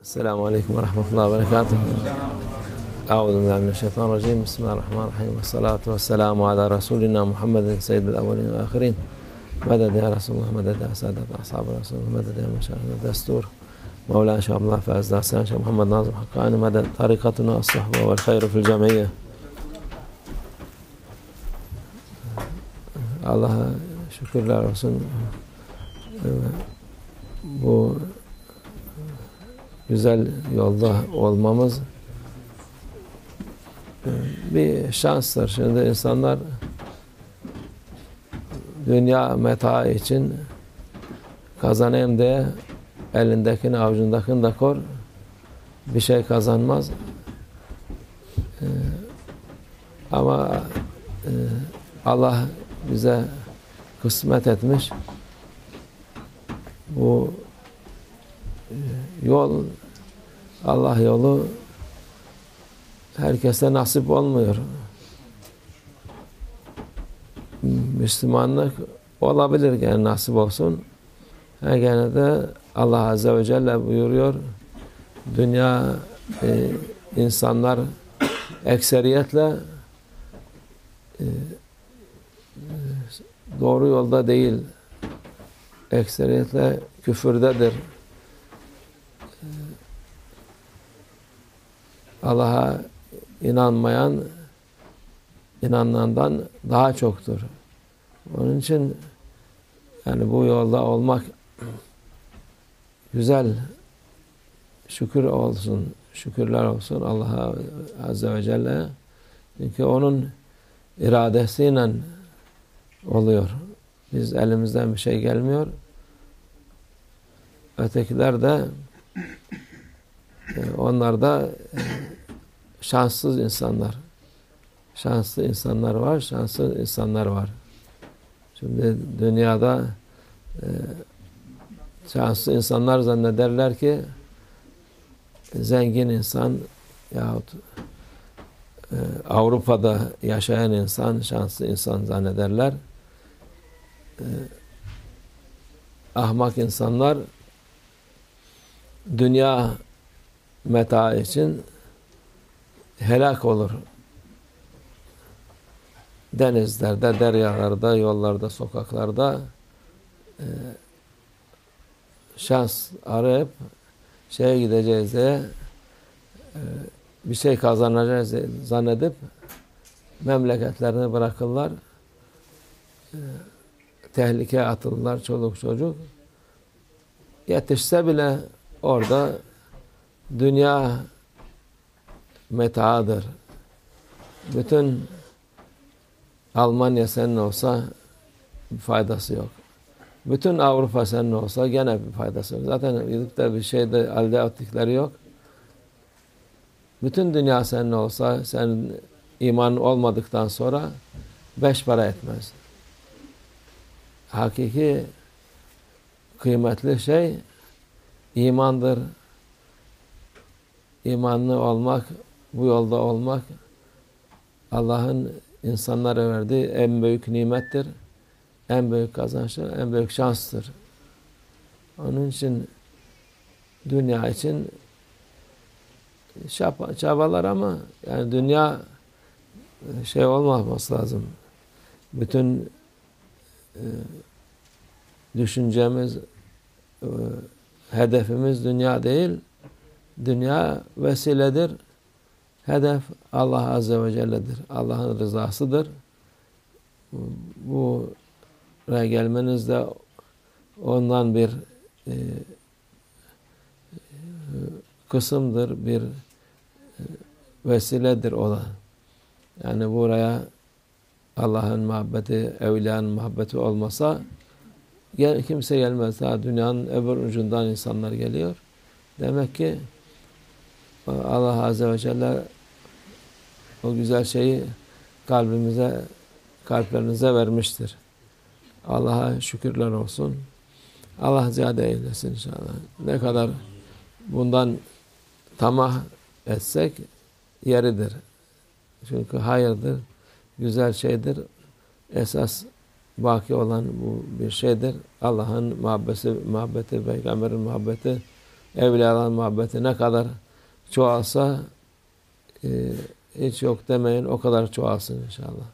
السلام عليكم ورحمة الله وبركاته. أعوذ بالله من الشيطان الرجيم. بسم الله الرحمن الرحيم. والصلاة والسلام على رسولنا محمد سيد الأولين والآخرين. مدد يا رسول الله مدد يا سادة أصحاب رسول الله مدد يا مشاهد الدستور مولانا شيخ الله فاز داسان شيخ محمد ناظم حقاني. مدد طريقتنا الصحبة والخير في الجمعية Allah'a şükürler olsun. Bu güzel yolda olmamız bir şanstır. Şimdi insanlar dünya meta için kazanayım diye elindekini avucundakini de kor bir şey kazanmaz. Ama Allah bize kısmet etmiş. Bu yol Allah yolu herkese nasip olmuyor. Müslümanlık olabilir yani nasip olsun. Ha gene de Allah Azze ve Celle buyuruyor. Dünya e, insanlar ekseriyetle e, doğru yolda değil. Ekseriyetle küfürdedir. Allah'a inanmayan inanandan daha çoktur. Onun için yani bu yolda olmak güzel şükür olsun, şükürler olsun Allah'a Azze ve Celle. Çünkü onun iradesiyle oluyor. Biz elimizden bir şey gelmiyor. Ötekiler de onlar da şanssız insanlar. Şanslı insanlar var, şanslı insanlar var. Şimdi dünyada şanslı insanlar zannederler ki zengin insan yahut Avrupa'da yaşayan insan şanslı insan zannederler. Ahmak insanlar dünya meta için helak olur. Denizlerde, deryalarda, yollarda, sokaklarda e, şans arayıp şeye gideceğiz diye e, bir şey kazanacağız zannedip memleketlerini bırakırlar. E, tehlikeye atılırlar çoluk çocuk. Yetişse bile orada dünya metaadır. Bütün Almanya senin olsa bir faydası yok. Bütün Avrupa senin olsa gene bir faydası yok. Zaten gidip de bir şey de elde ettikleri yok. Bütün dünya senin olsa senin iman olmadıktan sonra beş para etmez. Hakiki kıymetli şey imandır. İmanlı olmak, bu yolda olmak Allah'ın insanlara verdiği en büyük nimettir. En büyük kazançtır, en büyük şanstır. Onun için dünya için çabalar ama yani dünya şey olmaması lazım. Bütün e, düşüncemiz, e, hedefimiz dünya değil. Dünya vesiledir. Hedef Allah Azze ve Celle'dir. Allah'ın rızasıdır. Bu buraya gelmeniz de ondan bir e, kısımdır, bir e, vesiledir o. Yani buraya Allah'ın muhabbeti, evliyanın muhabbeti olmasa gel, kimse gelmez. Daha dünyanın öbür ucundan insanlar geliyor. Demek ki Allah Azze ve Celle o güzel şeyi kalbimize, kalplerinize vermiştir. Allah'a şükürler olsun. Allah ziyade eylesin inşallah. Ne kadar bundan tamah etsek yeridir. Çünkü hayırdır, güzel şeydir. Esas baki olan bu bir şeydir. Allah'ın muhabbeti, muhabbeti, peygamberin muhabbeti evliyaların muhabbeti ne kadar çoğalsa e, hiç yok demeyin o kadar çoğalsın inşallah.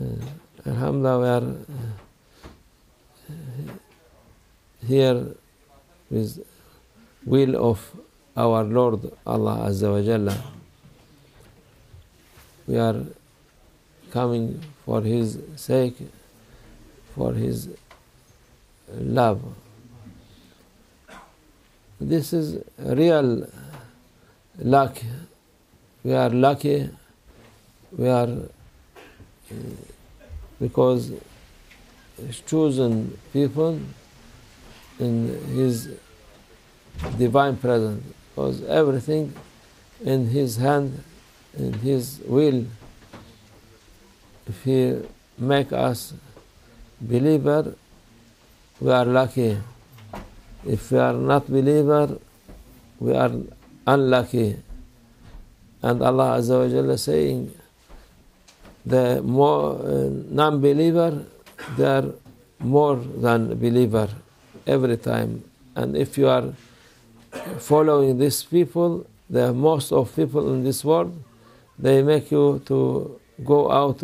E, Alhamdulillah we are here with will of our Lord Allah Azza wa Jalla. We are coming for His sake, for His love. This is real luck. We are lucky. We are uh, because He's chosen people in His divine presence. Because everything in His hand, in His will. If He make us believer, we are lucky. If we are not believer, we are unlucky. And Allah Azza wa Jalla saying, the more uh, non-believer, they are more than believer every time. And if you are following these people, the most of people in this world, they make you to go out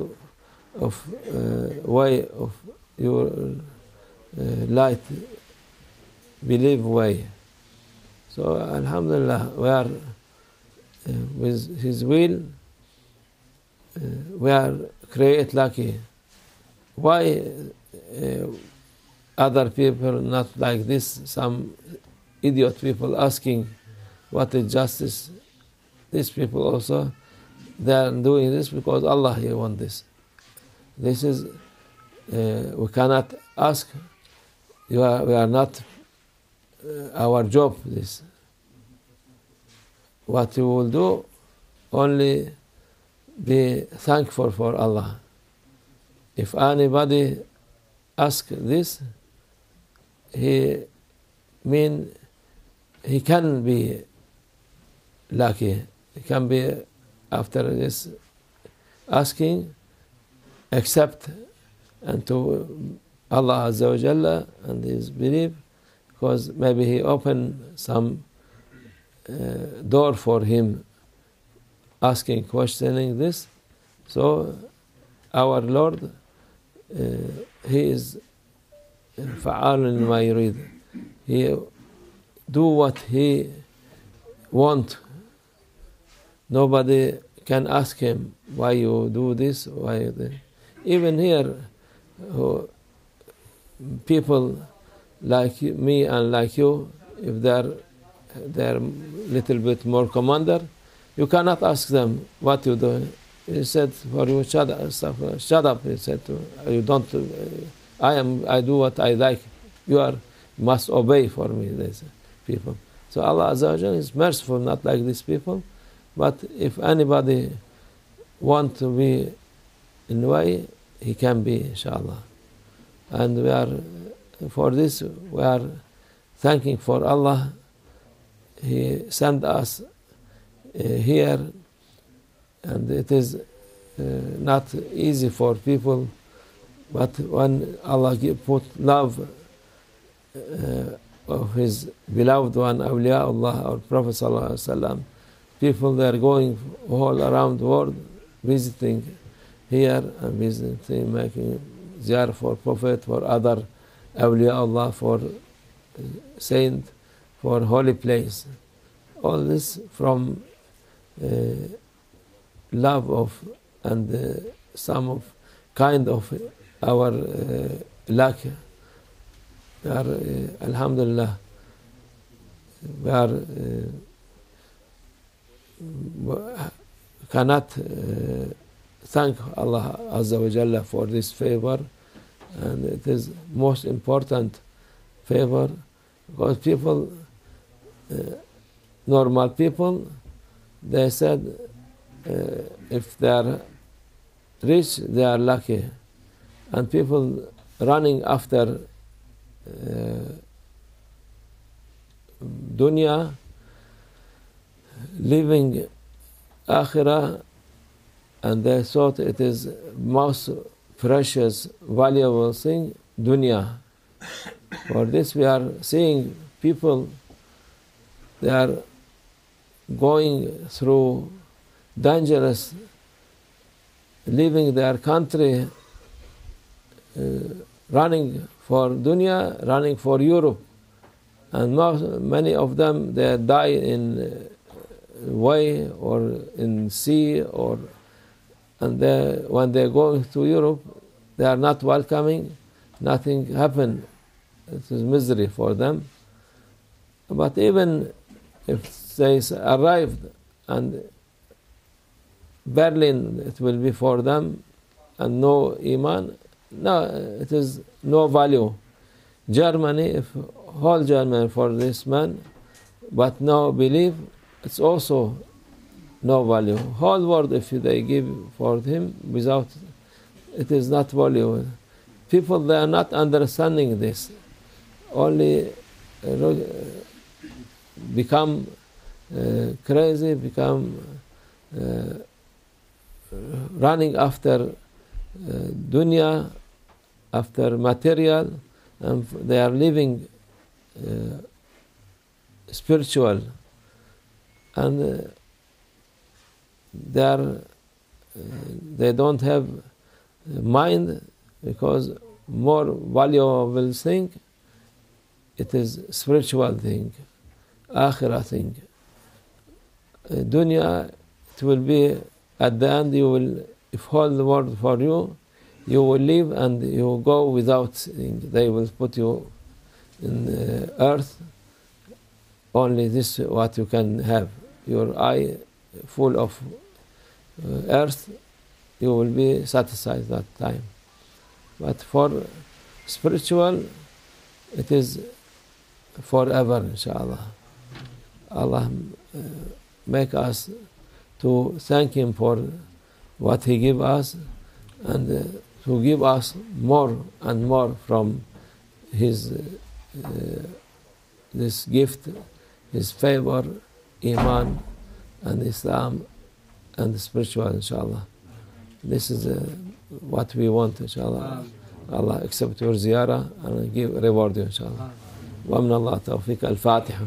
of uh, way of your uh, light believe way. So Alhamdulillah, we are uh, with His will, uh, we are create lucky. Why uh, other people not like this? Some idiot people asking what is justice. These people also they are doing this because Allah He want this. This is uh, we cannot ask. Are, we are not Uh, our job. This what we will do. Only be thankful for Allah. If anybody ask this, he mean he can be lucky. He can be after this asking, accept and to Allah Azza wa Jalla and his belief because maybe he opened some uh, door for him asking, questioning this. So our Lord, uh, He is fa''alun lima yurid. He do what He want. Nobody can ask Him why you do this, why you do. Even here, who, people like me and like you, if they're they're little bit more commander, you cannot ask them what you do. He said, "For you shut up." Shut up. He said, "You don't. I am. I do what I like. You are must obey for me." These people. So Allah Azza is merciful, not like these people. But if anybody want to be in way, he can be, inshallah. And we are, for this, we are thanking for Allah. He sent us uh, here, and it is uh, not easy for people, but when Allah put love uh, of His beloved one, awliya Allah, our Prophet Wasallam, people they are going all around the world visiting here and visiting, making ziyarah for Prophet, for other awliya Allah, for saint, for holy place. All this from uh, love of and uh, some of kind of our uh, luck. We are, uh, Alhamdulillah, we are uh, cannot uh, thank Allah Azza wa Jalla for this favor and it is most important favor because people uh, normal people they said uh, if they are rich they are lucky. And people running after uh, dunya living akhirah and they thought it is most precious, valuable thing, dunya. For this we are seeing people, they are going through dangerous, leaving their country, uh, running for dunya, running for Europe. And most, many of them, they die in way or in sea or and they, when they go to Europe, they are not welcoming. Nothing happened. It is misery for them. But even if they arrived and Berlin, it will be for them and no iman. No, it is no value. Germany, if whole Germany for this man, but no belief, it's also no value. Whole world, if they give for him without, it is not value. People, they are not understanding this. Only uh, become uh, crazy, become uh, running after uh, dunya, after material, and they are living uh, spiritual and uh, they are uh, they don't have mind because more valuable thing it is spiritual thing akhirah thing uh, dunya it will be at the end you will if all the world for you you will live and you go without thing. they will put you in uh, earth only this what you can have your eye full of uh, earth, you will be satisfied that time. But for spiritual, it is forever, inshallah. Allah uh, make us to thank Him for what He give us and uh, to give us more and more from His uh, this gift, His favor, Iman and Islam and the spiritual, inshallah. This is uh, what we want, inshallah. Allah accept your ziyarah and give reward you, inshallah. ومن الله توفيق الفاتحة